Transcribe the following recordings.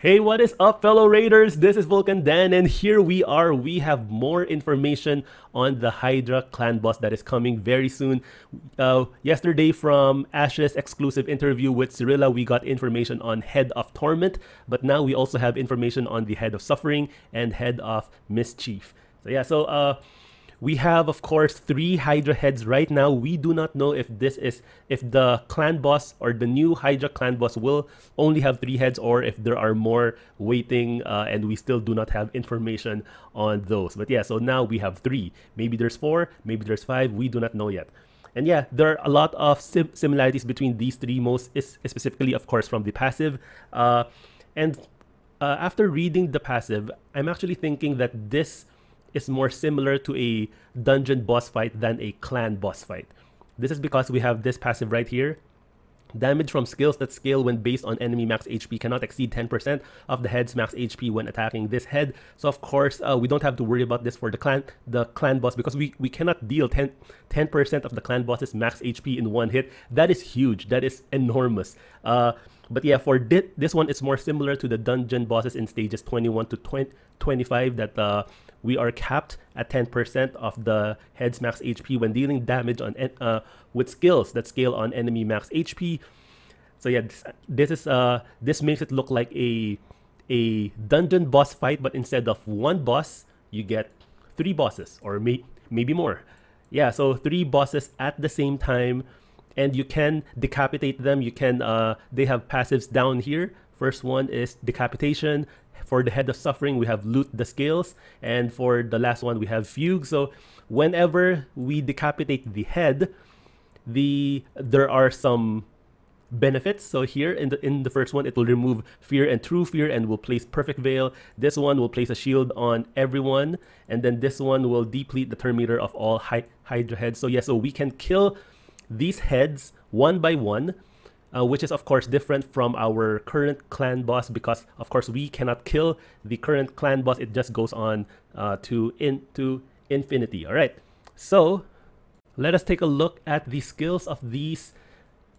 Hey, what is up, fellow Raiders? This is Vulcan Dan, and here we are. We have more information on the Hydra clan boss that is coming very soon. Uh, yesterday, from Ash's exclusive interview with Cirilla, we got information on Head of Torment, but now we also have information on the Head of Suffering and Head of Mischief. So, yeah, so uh, we have, of course, three Hydra heads right now. We do not know if this is if the clan boss or the new Hydra clan boss will only have three heads or if there are more waiting uh, and we still do not have information on those. But yeah, so now we have three. Maybe there's four, maybe there's five. We do not know yet. And yeah, there are a lot of sim similarities between these three, most specifically, of course, from the passive. Uh, and uh, after reading the passive, I'm actually thinking that this is more similar to a dungeon boss fight than a clan boss fight. This is because we have this passive right here. Damage from skills that scale when based on enemy max HP cannot exceed 10% of the head's max HP when attacking this head. So of course, uh, we don't have to worry about this for the clan the clan boss because we, we cannot deal 10, 10% of the clan boss's max HP in one hit. That is huge. That is enormous. Uh, but yeah, for this one, it's more similar to the dungeon bosses in stages 21 to 20, 25 that uh, we are capped at 10% of the head's max HP when dealing damage on uh, with skills that scale on enemy max HP. So yeah, this, this is uh this makes it look like a a dungeon boss fight, but instead of one boss, you get three bosses or may, maybe more. Yeah, so three bosses at the same time, and you can decapitate them. You can uh they have passives down here. First one is decapitation. For the head of suffering, we have loot the scales, and for the last one, we have fugue. So whenever we decapitate the head, the there are some benefits. So here in the in the first one, it will remove fear and true fear and will place perfect veil. This one will place a shield on everyone, and then this one will deplete the meter of all hy Hydra heads. So yeah, so we can kill these heads one by one uh, which is of course different from our current clan boss because of course we cannot kill the current clan boss. It just goes on uh, to into infinity. All right. So let us take a look at the skills of these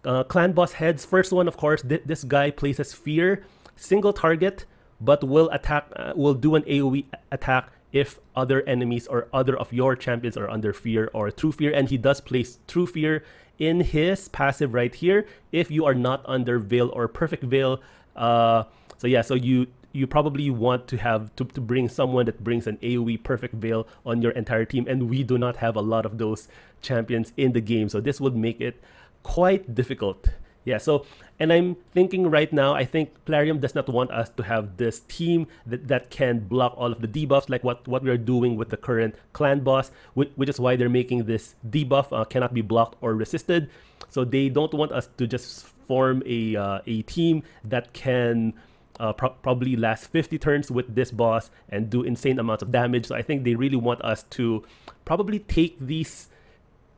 uh, clan boss heads. First one of course th this guy places fear single target but will attack uh, will do an aoe attack if other enemies or other of your champions are under fear or true fear. And he does place true fear in his passive right here if you are not under veil or perfect veil. Uh, so yeah so you you probably want to have to, to bring someone that brings an AoE perfect veil on your entire team. And we do not have a lot of those champions in the game. So this would make it quite difficult yeah, so, and I'm thinking right now, I think Plarium does not want us to have this team that, that can block all of the debuffs like what, what we are doing with the current clan boss, which, which is why they're making this debuff uh, cannot be blocked or resisted. So they don't want us to just form a, uh, a team that can uh, pro probably last 50 turns with this boss and do insane amounts of damage. So I think they really want us to probably take these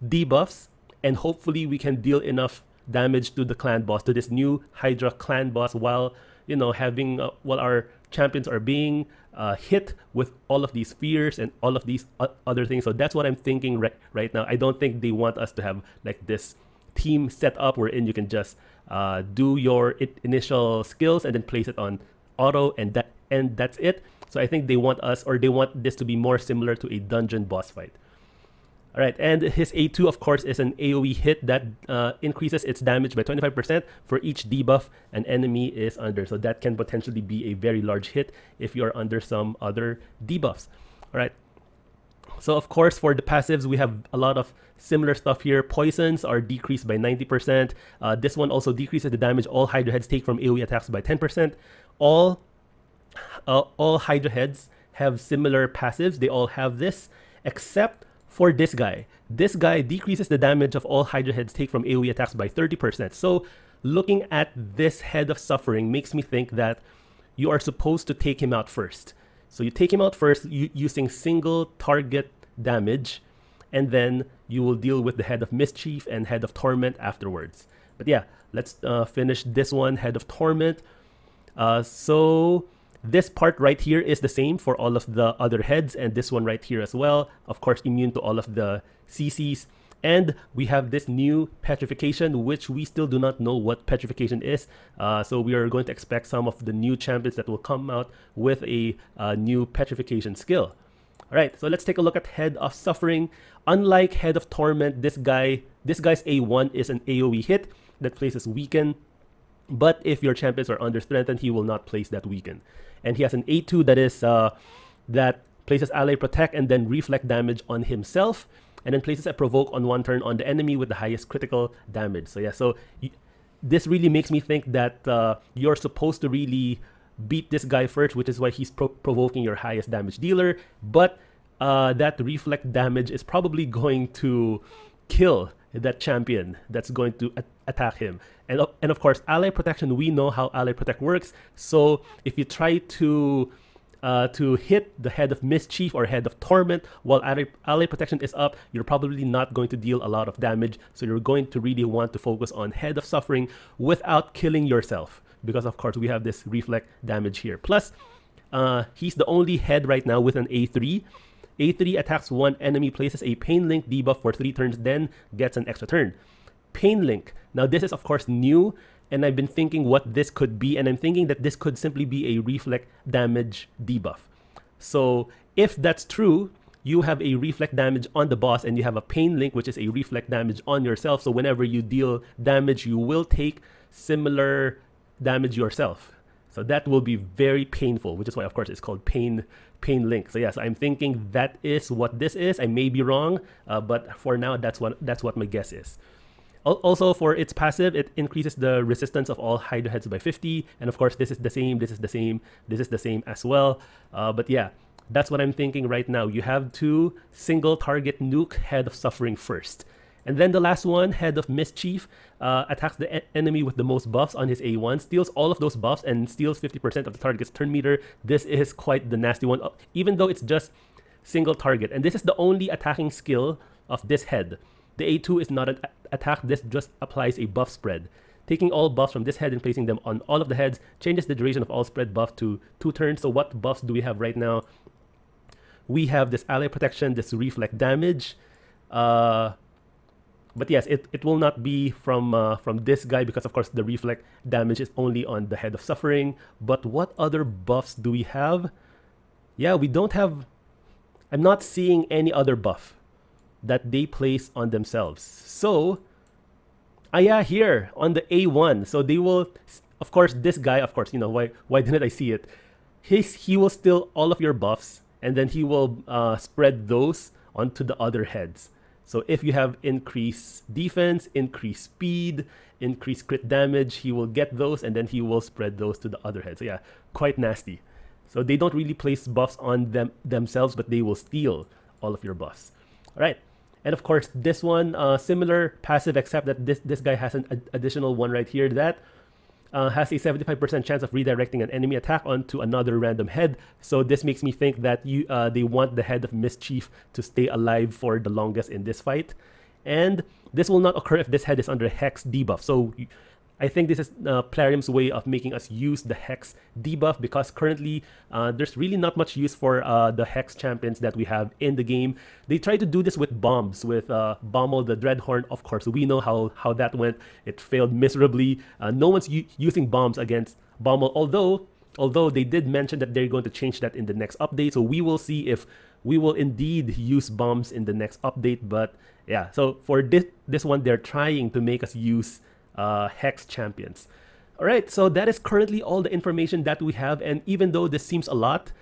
debuffs and hopefully we can deal enough damage to the clan boss, to this new Hydra clan boss, while you know having uh, while our champions are being uh, hit with all of these fears and all of these other things. So that's what I'm thinking right right now. I don't think they want us to have like this team set up wherein you can just uh, do your initial skills and then place it on auto and that and that's it. So I think they want us or they want this to be more similar to a dungeon boss fight. All right, and his A2, of course, is an AoE hit that uh, increases its damage by 25% for each debuff an enemy is under. So that can potentially be a very large hit if you are under some other debuffs. All right. So of course, for the passives, we have a lot of similar stuff here. Poisons are decreased by 90%. Uh, this one also decreases the damage all Hydra heads take from AoE attacks by 10%. All, uh, all Hydra heads have similar passives. They all have this, except for this guy. This guy decreases the damage of all Hydra heads take from AoE attacks by 30%. So looking at this head of suffering makes me think that you are supposed to take him out first. So you take him out first using single target damage, and then you will deal with the head of mischief and head of torment afterwards. But yeah, let's uh, finish this one, head of torment. Uh, so this part right here is the same for all of the other heads and this one right here as well. Of course, immune to all of the CCs. And we have this new petrification, which we still do not know what petrification is. Uh, so we are going to expect some of the new champions that will come out with a uh, new petrification skill. All right, so let's take a look at Head of Suffering. Unlike Head of Torment, this guy, this guy's A1 is an AoE hit that places Weaken. But if your champions are under strengthened, he will not place that Weaken. And he has an A2 that is uh, that places ally protect and then reflect damage on himself and then places a provoke on one turn on the enemy with the highest critical damage. So yeah, so this really makes me think that uh, you're supposed to really beat this guy first, which is why he's pro provoking your highest damage dealer. But uh, that reflect damage is probably going to kill that champion that's going to attack him. And, and of course, ally protection, we know how ally protect works. So if you try to uh, to hit the head of mischief or head of torment while ally, ally protection is up you're probably not going to deal a lot of damage so you're going to really want to focus on head of suffering without killing yourself because of course we have this reflect damage here plus uh, he's the only head right now with an a3 a3 attacks one enemy places a pain link debuff for three turns then gets an extra turn. Pain link. Now this is of course new and I've been thinking what this could be, and I'm thinking that this could simply be a reflect damage debuff. So if that's true, you have a reflect damage on the boss and you have a pain link which is a reflect damage on yourself. So whenever you deal damage you will take similar damage yourself so that will be very painful which is why of course it's called pain pain link so yes i'm thinking that is what this is i may be wrong uh, but for now that's what that's what my guess is also, for its passive, it increases the resistance of all Hydra heads by 50. And of course, this is the same, this is the same, this is the same as well. Uh, but yeah, that's what I'm thinking right now. You have to single target nuke Head of Suffering first. And then the last one, Head of Mischief, uh, attacks the enemy with the most buffs on his A1, steals all of those buffs, and steals 50% of the target's turn meter. This is quite the nasty one, uh, even though it's just single target. And this is the only attacking skill of this head. The A2 is not an attack, this just applies a buff spread. Taking all buffs from this head and placing them on all of the heads changes the duration of all spread buff to two turns. So what buffs do we have right now? We have this ally protection, this reflect damage. Uh, but yes, it, it will not be from uh, from this guy because of course the reflect damage is only on the head of suffering. But what other buffs do we have? Yeah, we don't have. I'm not seeing any other buff that they place on themselves. So, ah yeah, here on the A1. So they will, of course, this guy, of course, you know, why, why didn't I see it? His, he will steal all of your buffs and then he will uh, spread those onto the other heads. So if you have increased defense, increased speed, increased crit damage, he will get those and then he will spread those to the other heads. So yeah, quite nasty. So they don't really place buffs on them themselves, but they will steal all of your buffs. All right. And of course, this one, uh, similar passive, except that this, this guy has an ad additional one right here that uh, has a 75% chance of redirecting an enemy attack onto another random head. So this makes me think that you uh, they want the head of Mischief to stay alive for the longest in this fight. And this will not occur if this head is under Hex debuff. So I think this is uh, Plarium's way of making us use the Hex debuff because currently uh, there's really not much use for uh, the Hex champions that we have in the game. They try to do this with bombs, with uh, Bommal the Dreadhorn. Of course, we know how, how that went. It failed miserably. Uh, no one's using bombs against Bommal, although although they did mention that they're going to change that in the next update. So we will see if we will indeed use bombs in the next update. But yeah, so for this, this one, they're trying to make us use uh, Hex champions. All right, so that is currently all the information that we have. And even though this seems a lot,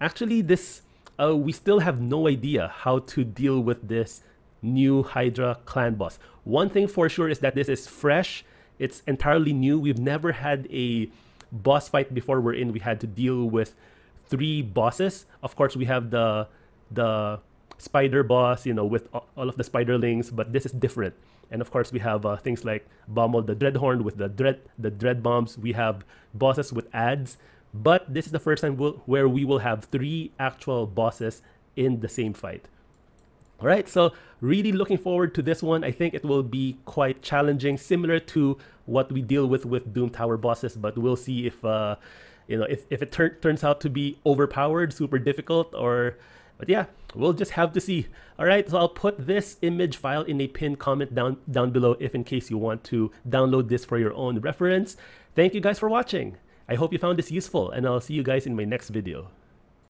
actually this uh, we still have no idea how to deal with this new Hydra clan boss. One thing for sure is that this is fresh. It's entirely new. We've never had a boss fight before we're in. We had to deal with three bosses. Of course, we have the the spider boss, you know, with all of the spiderlings, but this is different. And of course, we have uh, things like Bommal the Dreadhorn with the dread the dread bombs. We have bosses with ads, but this is the first time we'll, where we will have three actual bosses in the same fight. All right, so really looking forward to this one. I think it will be quite challenging, similar to what we deal with with Doom Tower bosses, but we'll see if uh, you know if, if it tur turns out to be overpowered, super difficult, or But yeah, we'll just have to see. All right, so I'll put this image file in a pinned comment down, down below if in case you want to download this for your own reference. Thank you guys for watching. I hope you found this useful and I'll see you guys in my next video.